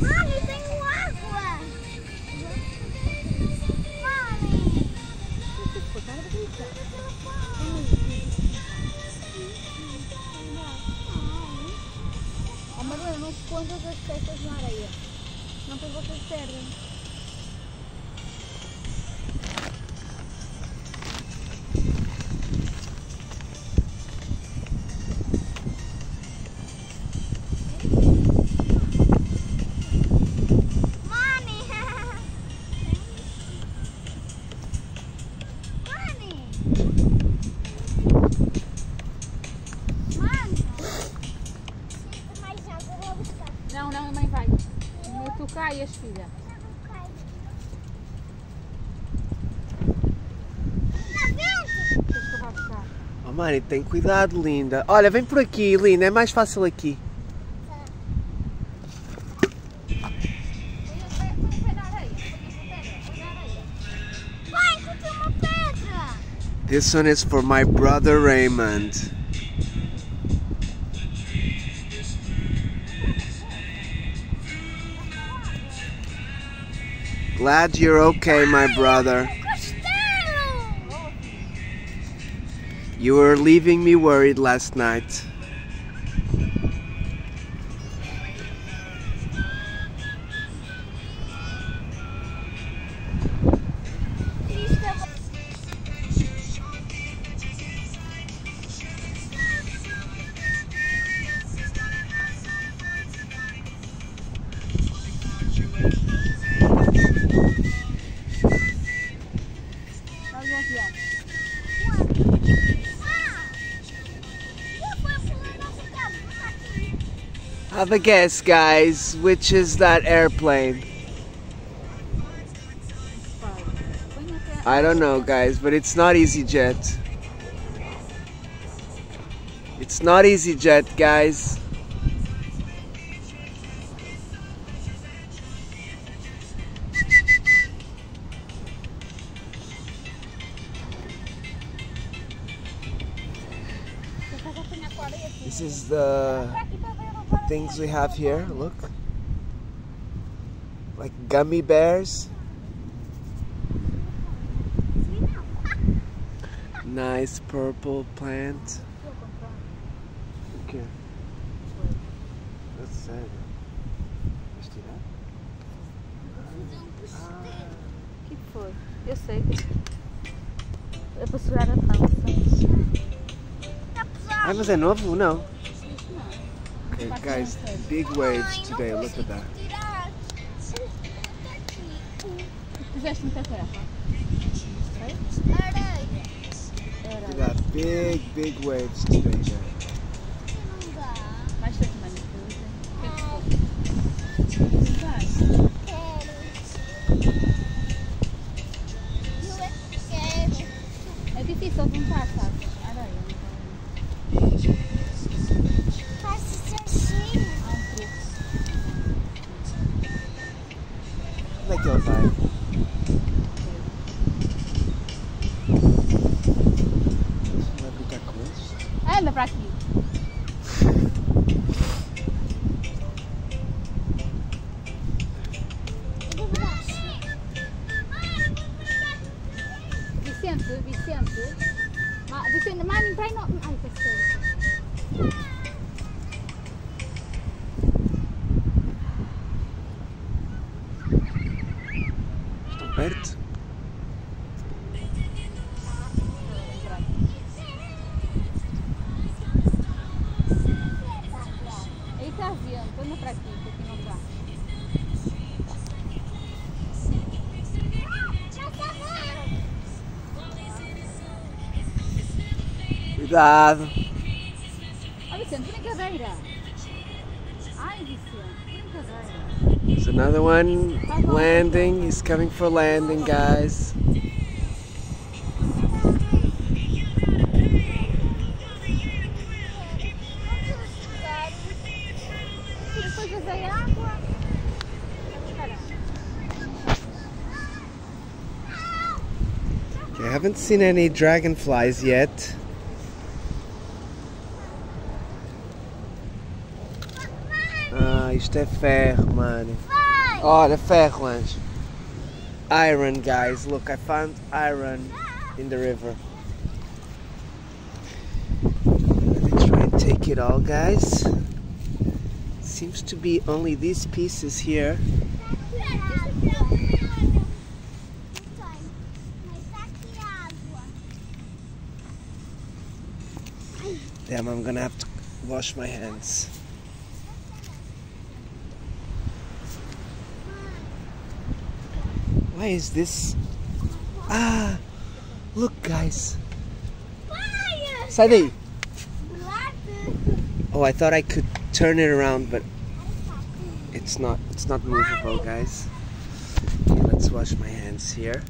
Mami, tenho água! Mami! Amarelo, não escondas as peças na areia. Não para vocês perdem. Não, não, a mãe vai. Não tu caias, filha. Oh, mãe, tem cuidado, linda. Olha, vem por aqui, linda. É mais fácil aqui. This one is for my brother Raymond. Glad you're okay, my brother. You were leaving me worried last night. Have a guess, guys. Which is that airplane? I don't know, guys, but it's not EasyJet. It's not EasyJet, guys. This is the things we have here. Look. Like gummy bears. Nice purple plant. Okay. That's sad. Viste tirar? O que foi? Eu sei. É para segurar a pança. Ah, mas é novo? Não. Okay, guys, big waves today. Look at that. At that. Big, big waves today, guys. Aqui. Eu. Vicente, Vicente. Ma, Vicente, vai no... Ai, que para aqui, que aqui não está. Já tá bom. Cuidado. Ó Vicente, brincadeira. Ai, Vicente, brincadeira. There's another one landing. He's coming for landing, guys. I haven't seen any dragonflies yet. Ah, isto é ferro, mano. Olha, ferro, anjo. Iron, guys. Look, I found iron in the river. Let me try and take it all, guys. Seems to be only these pieces here. Mas tá aqui água. Damn, I'm gonna have to wash my hands. Why is this? Ah, look, guys. Vai. Sai daí. Do lado. Oh, I thought I could turn it around, but it's not it's not movable, guys. Okay, let's wash my hands here.